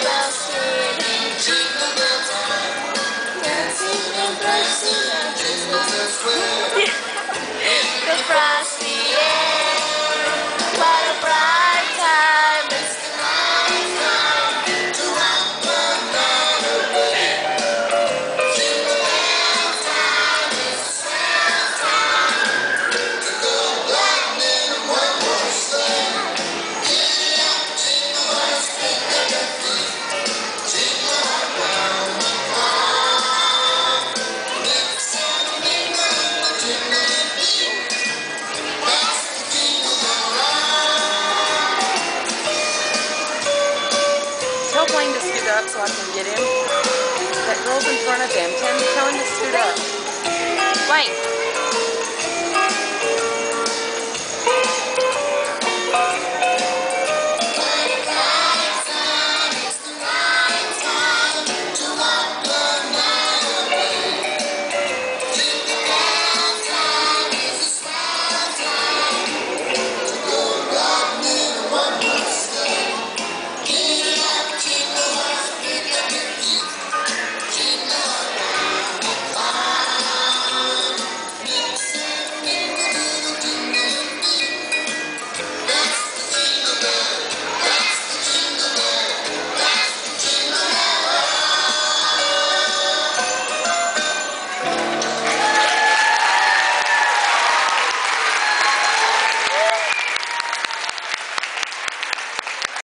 about Tell Blaine to scoot up so I can get him. That girl's in front of him. Him, tell him to scoot up.